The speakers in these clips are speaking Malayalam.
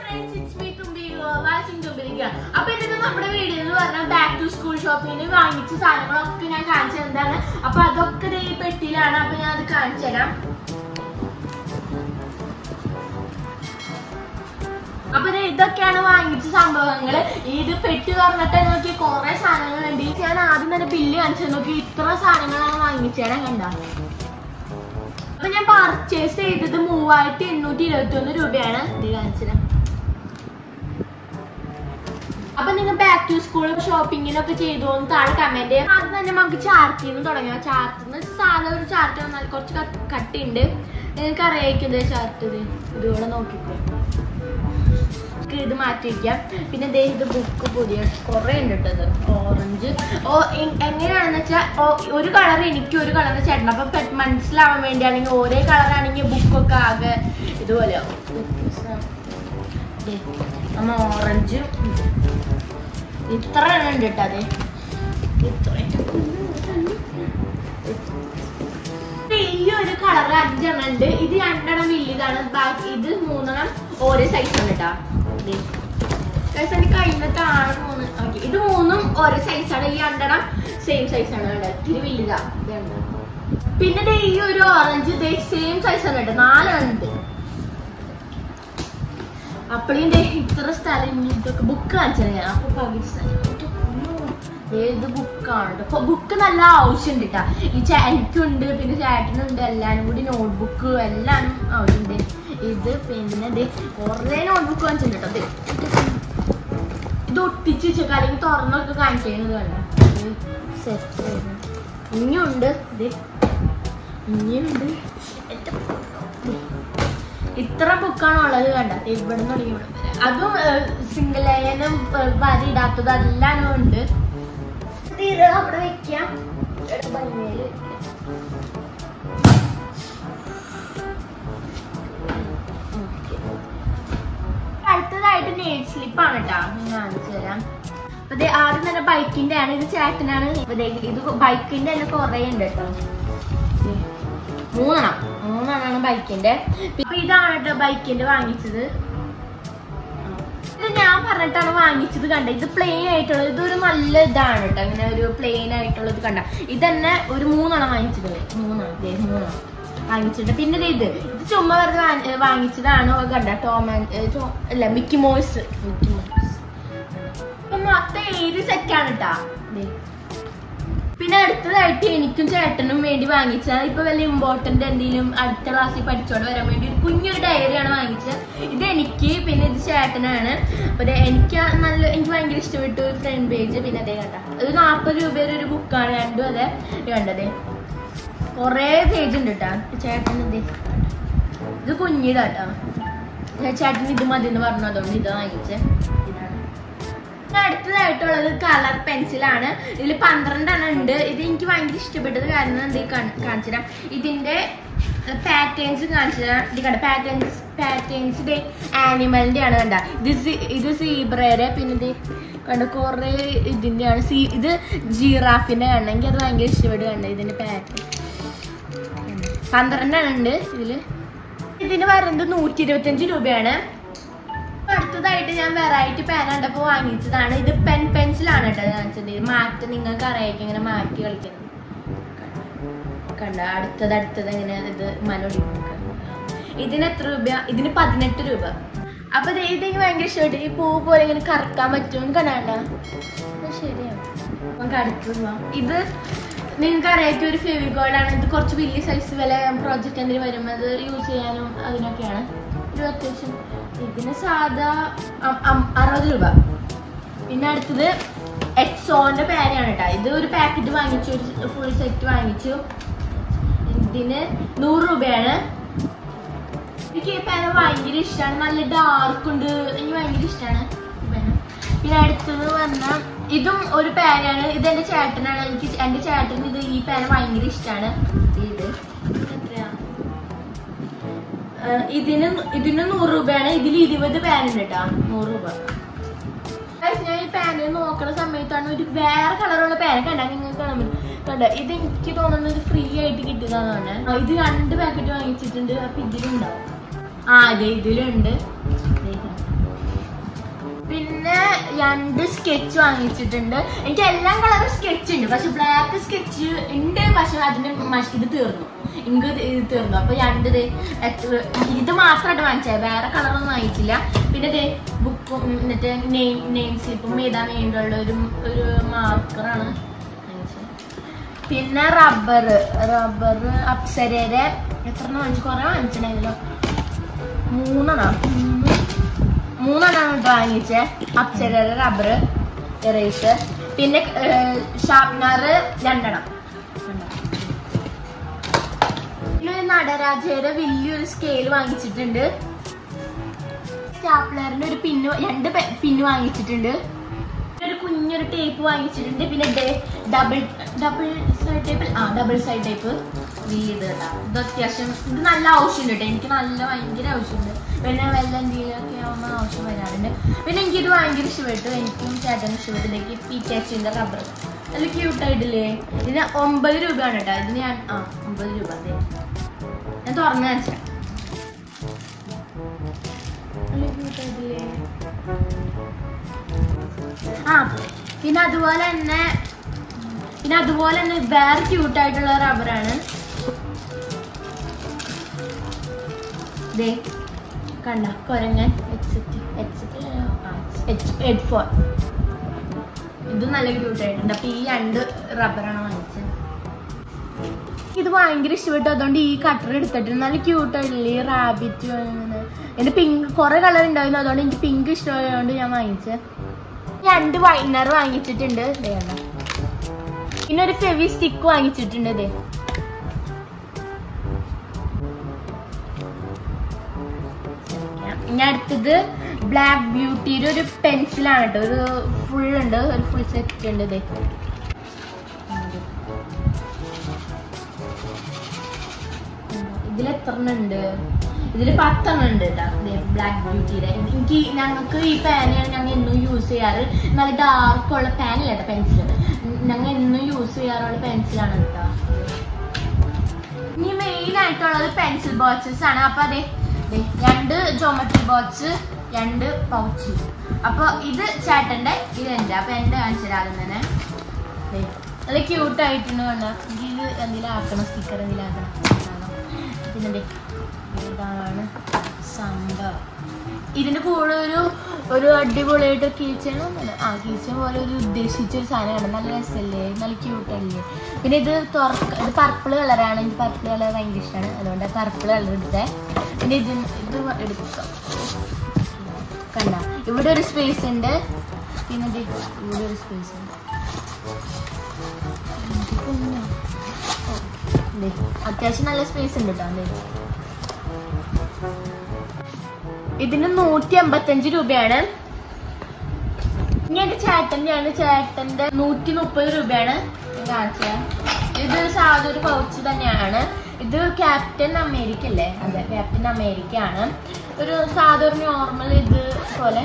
ഫ്രണ്ട്സ് ഇറ്റ്സ് മീ തുമ്പിരിക്ക അപ്പൊ ഇന്നത്തെ നമ്മുടെ വീഡിയോ എന്ന് പറഞ്ഞാൽ ബാക്ക് ടു സ്കൂൾ ഷോപ്പിങ്ങിന് വാങ്ങിച്ച സാധനങ്ങളൊക്കെ ഞാൻ കാണിച്ചു തന്നതാണ്. അപ്പൊ അതൊക്കെ ഈ പെട്ടിയിലാണ്. അപ്പൊ ഞാൻ അത് കാണിച്ചു തരാം. അപ്പൊ ഇതൊക്കെയാണ് വാങ്ങിച്ച സംഭവങ്ങൾ. ഇത് പെട്ടി തുറന്നിട്ട് നോക്കി കുറെ സാധനങ്ങളുണ്ട്. ഇത് ഞാൻ ആദ്യം തന്നെ ബില്ല് കാണിച്ചു നോക്കി ഇത്ര സാധനങ്ങളാണ് വാങ്ങിച്ചേരാൻ കണ്ട? അപ്പൊ ഞാൻ പർച്ചേസ് ചെയ്തത് മൂവായിരത്തി എണ്ണൂറ്റി ഇരുപത്തി ഒന്ന് രൂപയാണ്. ഇത് കാണിച്ചത് അപ്പൊ നിങ്ങൾ ബാക്ക് ടു സ്കൂൾ ഷോപ്പിങ്ങിനൊക്കെ ചെയ്തു എന്ന് താഴെ കമന്റ് ചെയ്യാം. ആദ്യം തന്നെ നമുക്ക് ചാർട്ടിൽ നിന്ന് തുടങ്ങാം. ചാർട്ടിൽ എന്ന് വെച്ചാൽ സാധാ ഒരു ചാർട്ട് വന്നാൽ കുറച്ച് കട്ടിയുണ്ട്. നിങ്ങൾക്ക് അറിയിക്കുന്നത് ചാർട്ട് ഇത് ഇതുകൂടെ നോക്കിക്കോ. ഇത് മാറ്റി വയ്ക്കാം പിന്നെ ദേ ഇത് ബുക്ക് പുതിയ കുറെ ഉണ്ട് കേട്ടത് ഓറഞ്ച് ഓ എങ്ങനെയാണെന്ന് വെച്ചാൽ ഒരു കളർ എനിക്ക് ഒരു കളർ ചേട്ടൻ അപ്പൊ മനസ്സിലാവാൻ വേണ്ടിയാണെങ്കിൽ ഒരേ കളറാണെങ്കിൽ ബുക്കൊക്കെ ആകെ ഇതുപോലെ ആവും. ദേ, നമ്മ ഓറഞ്ച് ഇത്ര എണ്ണം ഉണ്ട് കേട്ടോ ഈ ഒരു കളർ അഞ്ചെണ്ണം ഇത് രണ്ടെണ്ണം വലിയതാണ് ബാക്കി ഇത് മൂന്നെണ്ണം ഓരോ സൈസ് ആണ് കേട്ടോ. ആണ് മൂന്ന്. ഇത് മൂന്നും ഓരോ സൈസാണ് ഈ രണ്ടെണ്ണം സെയിം സൈസാണ് കേട്ടോ. ഇത്തിരി. പിന്നെ ഈ ഒരു ഓറഞ്ച് സെയിം സൈസാണ് കേട്ടോ. നാലെണ്ണം ഉണ്ട്. അപ്പളും ദേ ഇത്ര സ്ഥലം ഇതൊക്കെ ബുക്ക് കാണിച്ചത് ഞാൻ. അപ്പൊ പകുതി സ്ഥലം. ഏത് ബുക്കാണ് അപ്പൊ ബുക്ക് നല്ല ആവശ്യമുണ്ട് കേട്ടാ ഈ എനിക്കുണ്ട് പിന്നെ ചേട്ടനുണ്ട് എല്ലാരും കൂടി നോട്ട്ബുക്ക് എല്ലാം ആവശ്യമുണ്ട് ഇത് പിന്നെ ദേ കുറേ നോട്ട്ബുക്ക് വാങ്ങിച്ചിട്ടുണ്ട്. ഇത് ഒട്ടിച്ച് വെച്ചേക്കാം അല്ലെങ്കിൽ തുറന്നൊക്കെ കാണിക്കുന്നത് വേണ്ട ഇനിയുണ്ട്. ഇത് ഇനിയുണ്ട്. ഇത്ര ബുക്കാണ് ഉള്ളത് വേണ്ട ഇവിടെ നിന്ന് തുടങ്ങി വരെ. അതും സിംഗിൾ ലൈനും വരി ഇടാത്തത് എല്ലാം ഉണ്ട്. അവിടെ വെക്കാം. അടുത്തതായിട്ട് നെയിൽ സ്ലിപ്പാണ് കേട്ടോ ഞാൻ കാണിച്ചു തരാം. അപ്പൊ ആദ്യം തന്നെ ബൈക്കിന്റെ ആണ് ഇത് ചേട്ടനാണ്. ഇത് ബൈക്കിന്റെ തന്നെ കുറേ ഉണ്ട് കേട്ടോ മൂന്നെണ്ണം. മൂന്നെണ്ണമാണ് ബൈക്കിന്റെ. അപ്പൊ ഇതാണ് ബൈക്കിന്റെ വാങ്ങിച്ചത്. ഇത് ഞാൻ പറഞ്ഞിട്ടാണ് വാങ്ങിച്ചത് കണ്ട ഇത് പ്ലെയിൻ ആയിട്ടുള്ള ഇതൊരു നല്ല ഇതാണ് കേട്ടോ ഇങ്ങനെ ഒരു പ്ലെയിൻ ആയിട്ടുള്ളത് കണ്ട. ഇത് തന്നെ ഒരു മൂന്നെണ്ണം വാങ്ങിച്ചത്. മൂന്നെണ്ണം മൂന്നെണ്ണം വാങ്ങിച്ചിട്ട് പിന്നെ ഇത്. ഇത് ചുമ്മാ വെറുതെ വാങ്ങിച്ചതാണ് കണ്ട. ടോം ആൻഡ് ഏ, ടോ- അല്ല മിക്കി മോയ്സ്. Mickey Mouse. മൊത്തം ഏഴ് സെറ്റാണ് കേട്ടാ പിന്നെ അടുത്തതായിട്ട് എനിക്കും ചേട്ടനും വേണ്ടി വാങ്ങിച്ചത്. ഇപ്പൊ വലിയ ഇമ്പോർട്ടന്റ് എന്തെങ്കിലും അടുത്ത ക്ലാസ്സിൽ പഠിച്ചോണ്ട് വരാൻ വേണ്ടി ഒരു കുഞ്ഞൊരു ഡയറിയാണ് വാങ്ങിച്ചത്. ഇത് എനിക്ക് പിന്നെ ഇത് ചേട്ടനാണ്. അപ്പൊ എനിക്ക് നല്ല എനിക്ക് ഭയങ്കര ഇഷ്ടപ്പെട്ടു ഒരു ഫ്രണ്ട് പേജ് പിന്നെ അതേ കണ്ട. ഒരു നാൽപ്പത് രൂപയുടെ ഒരു ബുക്കാണ് രണ്ടും അതെ കണ്ടത് കുറേ പേജ് ഉണ്ട് കേട്ടാ ചേട്ടൻ ഇത് ഇത് കുഞ്ഞിതാട്ടാ ചേട്ടൻ ഇത് മതി എന്ന് പറഞ്ഞു. അതുകൊണ്ട് ഇത് വാങ്ങിച്ചേ. ഇതാണ്. അടുത്തതായിട്ടുള്ളത് കളർ പെൻസിലാണ്. ഇതിൽ പന്ത്രണ്ടെണ്ണം ഉണ്ട്. ഇത് എനിക്ക് ഭയങ്കര ഇഷ്ടപ്പെട്ടത് കാരണം എന്ത് കാണിച്ചുതരാം. ഇതിന്റെ പാറ്റേൺസ് കാണിച്ചുതരാം. ഇത് കണ്ട? പാറ്റേൺസ് പാറ്റേൺസ് ആനിമലിന്റെ ആണ് കണ്ട? ഇത് ഇത് സീബ്രയുടെ പിന്നെ ഇത് കണ്ട? കുറെ ഇതിന്റെയാണ്. സീ ഇത് ജീറാഫിന്റെ കണ്ട? എനിക്ക് അത് ഭയങ്കര ഇഷ്ടപ്പെട്ട് കണ്ട ഇതിന്റെ പാറ്റേൺ പന്ത്രണ്ടെണ്ണം ഉണ്ട് ഇതിൽ. ഇതിന് വരുന്നത് നൂറ്റി ഇരുപത്തഞ്ച് രൂപയാണ്. അടുത്തതായിട്ട് ഞാൻ വെറൈറ്റി പേന കണ്ടപ്പോ വാങ്ങിച്ചതാണ്. ഇത് പെൻ പെൻസിലാണ് കേട്ടോ ഞാൻ വെച്ചത്. മാറ്റ് നിങ്ങൾക്ക് അറിയാം ഇങ്ങനെ മാറ്റി കളിക്കുന്നത്. കണ്ട അടുത്തത് അടുത്തത് ഇങ്ങനെ ഇത് മനോടി ഇതിന് എത്ര രൂപ ഇതിന് പതിനെട്ട് രൂപ. അപ്പൊ ഇത് ഭയങ്കര ഇഷ്ടമായിട്ട് ഈ പൂ പോലെ ഇങ്ങനെ കറക്കാൻ പറ്റുമെന്ന് കണ്ടാണ്ട ശരിയാണ് പോവാം. ഇത് നിങ്ങൾക്ക് അറിയാത്ത ഒരു ഫെവിക്കോഡാണ് ഇത് കുറച്ച് വലിയ സൈസ് വില പ്രോജക്റ്റ് എന്തെങ്കിലും വരുമ്പോൾ യൂസ് ചെയ്യാനും അതിനൊക്കെയാണ്. ഒരു അത്യാവശ്യം ഇതിന് സാധാ അറുപത് രൂപ. പിന്നെ അടുത്തത് എക്സോന്റെ പേനയാണ് കേട്ടോ. ഇത് ഒരു പാക്കറ്റ് വാങ്ങിച്ചു ഒരു ഫുൾ സെറ്റ് വാങ്ങിച്ചു. ഇതിന് നൂറ് രൂപയാണ്. എനിക്ക് ഈ പേന ഭയങ്കര ഇഷ്ടമാണ് നല്ല ഡാർക്ക് ഉണ്ട്. എനിക്ക് ഭയങ്കര ഇഷ്ടമാണ് പിന്നെ അടുത്തത് വന്ന ഇതും ഒരു പേനയാണ്. ഇത് എന്റെ ചേട്ടനാണ്. എനിക്ക് എന്റെ ചേട്ടന് ഇത് ഈ പേന ഭയങ്കര ഇഷ്ടമാണ് ഇത് ഇതിന് ഇതിന് നൂറ് രൂപയാണ്. ഇതിൽ ഇരുപത് പാൻ കേട്ടോ നൂറ് രൂപ. ഞാൻ ഈ പാന് നോക്കണ സമയത്താണ് ഒരു വേറെ കളറുള്ള പാൻ കണ്ടാ നിങ്ങൾക്ക് കണ്ട? ഇത് എനിക്ക് തോന്നുന്നത് ഫ്രീ ആയിട്ട് കിട്ടുന്നതാണ്. ഇത് രണ്ട് പാക്കറ്റ് വാങ്ങിച്ചിട്ടുണ്ട്. അപ്പൊ ഇതിലുണ്ടാവും. ആ അതെ ഇതിലുണ്ട്. പിന്നെ രണ്ട് സ്കെച്ച് വാങ്ങിച്ചിട്ടുണ്ട്. എനിക്ക് എല്ലാ കളറും സ്കെച്ച് ഉണ്ട്. പക്ഷെ ബ്ലാക്ക് സ്കെച്ച് ഉണ്ട്. പക്ഷെ അതിന് മഷ്- ഇത് തീർന്നു. ഇങ്ക് ഇത് തീർന്നു. അപ്പൊ രണ്ട് ഇത് മാത്രമായിട്ട് വാങ്ങിച്ചത്. വേറെ കളറൊന്നും വാങ്ങിച്ചില്ല. പിന്നെ ദേ ബുക്കും എന്നിട്ട് നെയിം നെയിം സ്ലിപ്പും എഴുതാൻ വേണ്ടിയുള്ള ഒരു ഒരു മാർക്കറാണ് പിന്നെ റബ്ബർ റബ്ബർ അപ്സരയുടെ എത്ര വാങ്ങിച്ചു? കുറെ വാങ്ങിച്ചിട്ടുണ്ടായിരുന്നല്ലോ. മൂന്നെണ്ണം. മൂന്ന് മൂന്നെണ്ണം കേട്ടോ വാങ്ങിച്ചേ. അപ്സരയുടെ റബ്ബർ എറേസർ പിന്നെ ഷാർപ്നർ രണ്ടെണ്ണം. ഒരു നടരാജയുടെ വലിയൊരു സ്കെയിൽ വാങ്ങിച്ചിട്ടുണ്ട്. സ്റ്റാപ്ലറിന്റെ ഒരു പിന്ന് രണ്ട് പിന്ന് വാങ്ങിച്ചിട്ടുണ്ട്. ഒരു കുഞ്ഞൊരു ടേപ്പ് വാങ്ങിച്ചിട്ടുണ്ട്. പിന്നെ ഡബിൾ ഡബിൾ സൈഡ് ടേപ്പ് ആ ഡബിൾ സൈഡ് ടേപ്പ് ഇത് ഇത് അത്യാവശ്യം ഇത് നല്ല ആവശ്യമുണ്ട് കേട്ടോ എനിക്ക് നല്ല ഭയങ്കര ആവശ്യമുണ്ട്. പിന്നെ വെള്ളം എന്തെങ്കിലുമൊക്കെ ആവുമ്പോൾ ആവശ്യം വരാറുണ്ട്. പിന്നെ എനിക്കിത് ഭയങ്കര ഇഷ്ടപ്പെട്ടു. എനിക്കും ചേട്ടനും ഇഷ്ടപ്പെട്ടു. ഇതൊക്കെ പി ടാക്സിന്റെ റബ്ബർ നല്ല ക്യൂട്ടായിട്ടില്ലേ ഇതിന് ഒമ്പത് രൂപയാണ് കേട്ടോ. ഇതിന് ഞാൻ ആ ഒമ്പത് രൂപ. അതെ. ഞാൻ തുറന്നു കാണിച്ചാ. നല്ല ക്യൂട്ടായിട്ടില്ലേ ആ പിന്നെ അതുപോലെ തന്നെ പിന്നെ അതുപോലെ തന്നെ വേറെ ക്യൂട്ടായിട്ടുള്ള റബ്ബറാണ് കണ്ട കൊരങ്ങൻ എച്ച് എച്ച് എഡ് ഫോർ ഇത് നല്ല ക്യൂട്ട് ആയിട്ടുണ്ട്. അപ്പൊ ഈ രണ്ട് റബ്ബറാണ് വാങ്ങിച്ചത്. ഇത് ഭയങ്കര ഇഷ്ടപ്പെട്ടു. അതുകൊണ്ട് ഈ കട്ടർ എടുത്തിട്ട് നല്ല ക്യൂട്ട് ആയിട്ടില്ലേ ഈ റാബിറ്റ് എന്റെ പിങ്ക് കുറെ കളർ ഉണ്ടായിരുന്നു. അതുകൊണ്ട് എനിക്ക് പിങ്ക് ഇഷ്ടമായതുകൊണ്ട് ഞാൻ വാങ്ങിച്ചത്. രണ്ട് വൈനർ വാങ്ങിച്ചിട്ടുണ്ട്. പിന്നെ ഒരു ഫെവി സ്റ്റിക്ക് വാങ്ങിച്ചിട്ടുണ്ട് ദേ. ഇനി അടുത്തത് ബ്ലാക്ക് ബ്യൂട്ടിയുടെ ഒരു പെൻസിലാണ് കേട്ടോ ഒരു ഫുൾ ഉണ്ട്. ഒരു ഫുൾ സെറ്റ് ഉണ്ട് ദേ ഇതിൽ എത്ര ഉണ്ട്? ഇതിൽ പത്തെണ്ണം ഉണ്ട് ബ്ലാക്ക് ബ്യൂട്ടിയുടെ എനിക്ക് ഞങ്ങൾക്ക് ഈ പാനാണ് ഞങ്ങൾ എന്നും യൂസ് ചെയ്യാറ്. നല്ല ഡാർക്ക് ഉള്ള പാനല്ല കേട്ടോ പെൻസിൽ ഞങ്ങൾ എന്നും യൂസ് ചെയ്യാറുള്ള പെൻസിലാണ് കേട്ടോ ഇനി മെയിൻ ആയിട്ടുള്ളത് പെൻസിൽ ബോക്സസ് ആണ്. അപ്പൊ അതെ രണ്ട് ജോമെട്രി ബോക്സ് രണ്ട് പൗച്ച് അപ്പൊ ഇത് ചേട്ടന്റെ ഇത് എന്റെ അപ്പൊ എന്റെ കാണിച്ചു ആദ്യം തന്നെ. ക്യൂട്ട് ആയിട്ടുണ്ട് കണ്ടോ? ഇത് എന്തെങ്കിലും ആക്കണം സ്റ്റിക്കർ എന്തെങ്കിലും ആക്കണം. പിന്നെ ഇതാണ് സംഭവം. ഇതിന്റെ കൂടെ ഒരു ഒരു അടിപൊളിയായിട്ട് കീച്ചൺ ആ കീച്ചൺ പോലെ ഒരു ഉദ്ദേശിച്ച ഒരു സാധനമാണ്. നല്ല രസമല്ലേ? നല്ല ക്യൂട്ടല്ലേ പിന്നെ ഇത് തുറക്ക ഇത് പർപ്പിൾ കളറാണ് എനിക്ക് പർപ്പിൾ കളർ ഭയങ്കര ഇഷ്ടമാണ് അതുകൊണ്ട് പർപ്പിൾ കളർ എടുത്തേ. പിന്നെ ഇത് ഇത് എടുക്കാം. കണ്ട? ഇവിടെ ഒരു സ്പേസ് ഉണ്ട്. പിന്നെ ഇവിടെ ഒരു സ്പേസ് ഉണ്ട്. അത്യാവശ്യം നല്ല സ്പേസ് ഉണ്ട് കേട്ടോ ദേ. ഇതിന് നൂറ്റി അമ്പത്തഞ്ച് രൂപയാണ്. ഇനി എന്റെ ചേട്ടന്റെയാണ്. ചേട്ടന്റെ നൂറ്റി മുപ്പത് രൂപയാണ് ഇത് സാധാ ഒരു പൗച്ച് തന്നെയാണ്. ഇത് ക്യാപ്റ്റൻ അമേരിക്ക അല്ലേ അതെ ക്യാപ്റ്റൻ അമേരിക്ക ആണ് ഒരു സാധാ ഒരു നോർമൽ ഇത് പോലെ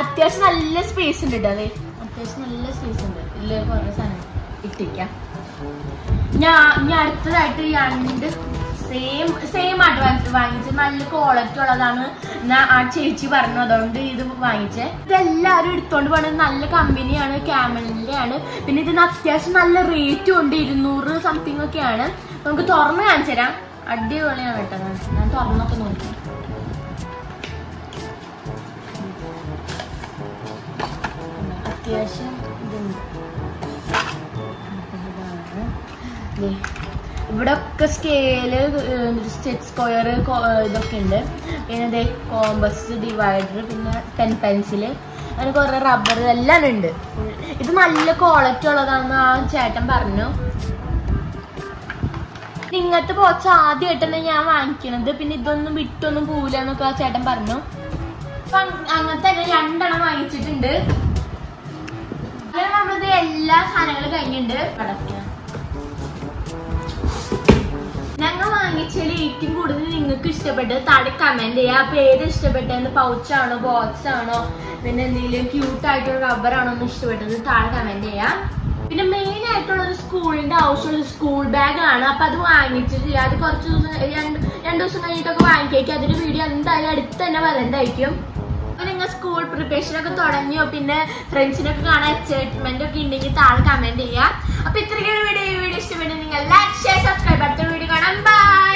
അത്യാവശ്യം നല്ല സ്പേസ് ഉണ്ട് കേട്ടോ അതെ. അത്യാവശ്യം നല്ല സ്പേസ് ഉണ്ട്. ഇല്ല കുറെ സാധനം ഇട്ടിക്കാം ഞാൻ ഞാൻ അടുത്തതായിട്ട് രണ്ട് സെയിം സെയിം ആയിട്ട് വാങ്ങി- വാങ്ങിച്ചത് നല്ല ക്വാളിറ്റി ഉള്ളതാണ്. ഞാൻ ആ ചേച്ചി പറഞ്ഞു. അതുകൊണ്ട് ഇത് വാങ്ങിച്ചേ. ഇതെല്ലാവരും എടുത്തോണ്ട് പോകണത് നല്ല കമ്പനിയാണ് ക്യാമലിന്റെ ആണ്. പിന്നെ ഇതിന് അത്യാവശ്യം നല്ല റേറ്റ് ഉണ്ട്. ഇരുന്നൂറ് സംതിങ് ഒക്കെയാണ്. നമുക്ക് തുറന്ന് കാണിച്ചു തരാം. അടിപൊളിയാണ് കേട്ടോ. ഞാൻ തുറന്നൊക്കെ നോക്കി. അത്യാവശ്യം ഇതുണ്ട് ഇതാണ്. ദേ, ഇവിടെ ഒക്കെ സ്കെയിൽ സ്റ്റെറ്റ് സ്ക്വയർ ഇതൊക്കെ ഉണ്ട്. പിന്നെ ദേ കോമ്പസ് ഡിവൈഡർ പിന്നെ പെൻ പെൻസിൽ അങ്ങനെ കുറെ റബ്ബർ എല്ലാം ഉണ്ട്. ഇത് നല്ല ക്വാളിറ്റി ഉള്ളതാണെന്ന് ആ ചേട്ടൻ പറഞ്ഞു. ഇങ്ങനത്തെ പോച്ച ആദ്യമായിട്ടാണ് ഞാൻ വാങ്ങിക്കണത്. പിന്നെ ഇതൊന്നും വിട്ടൊന്നും പോവില്ല എന്നൊക്കെ ആ ചേട്ടൻ പറഞ്ഞു. അപ്പൊ അങ്ങനത്തെ തന്നെ രണ്ടെണ്ണം വാങ്ങിച്ചിട്ടുണ്ട്. നമ്മളിത് എല്ലാ സാധനങ്ങളും കഴിഞ്ഞിട്ടുണ്ട്. ഞങ്ങൾ ഏറ്റവും കൂടുതൽ നിങ്ങൾക്ക് ഇഷ്ടപ്പെട്ടത് താഴെ കമന്റ് ചെയ്യുക അപ്പൊ ഏത് ഇഷ്ടപ്പെട്ടതെന്ന് പൗച്ചാണോ ബോക്സ് ആണോ പിന്നെ എന്തെങ്കിലും ക്യൂട്ട് ആയിട്ടുള്ള റബ്ബർ ആണോ എന്ന് ഇഷ്ടപ്പെട്ടത് താഴെ കമന്റ് ചെയ്യാം. പിന്നെ മെയിൻ ആയിട്ടുള്ള ഒരു സ്കൂളിന്റെ ആവശ്യമുള്ള സ്കൂൾ ബാഗ് ആണ്. അപ്പൊ അത് വാങ്ങിച്ചിട്ടില്ല അത് കുറച്ച് ദിവസം രണ്ട് രണ്ടു ദിവസം കഴിഞ്ഞിട്ടൊക്കെ വാങ്ങിക്കും അതിന്റെ വീഡിയോ എന്തായാലും അടുത്ത് തന്നെ വരണ്ടായിരിക്കും അപ്പൊ നിങ്ങൾ സ്കൂൾ പ്രിപ്പറേഷൻ ഒക്കെ തുടങ്ങിയോ? പിന്നെ ഫ്രണ്ട്സിനൊക്കെ കാണാൻ എക്സൈറ്റ്മെന്റ് ഒക്കെ ഉണ്ടെങ്കിൽ താഴെ കമന്റ് ചെയ്യുക അപ്പൊ ഇത്രയ്ക്കൊരു വീഡിയോ ഈ വീഡിയോ ഇഷ്ടപ്പെട്ടു നിങ്ങൾ ലൈക്ക് ഷെയർ സബ്സ്ക്രൈബ് അടുത്ത വീഡിയോ കാണാം. ബൈ